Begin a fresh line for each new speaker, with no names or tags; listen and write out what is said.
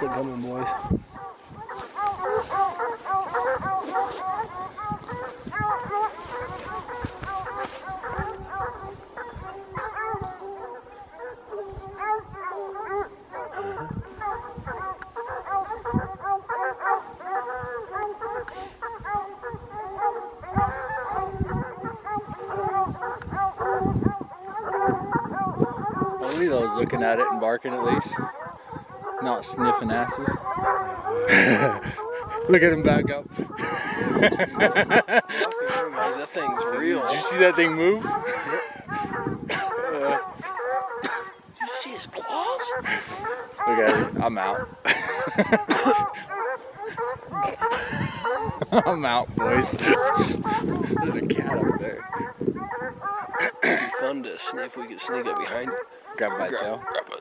Still coming, boys.
Lilo's looking at it and barking at least. Not sniffing asses. Look at him back up.
That thing's real.
Did you see that thing move?
Did you see his claws?
Look at it. I'm out. I'm out, boys. There's a cat up there.
Fun to sniff. if we could sneak up behind.
Grab it by the
Grab,
tail.
grab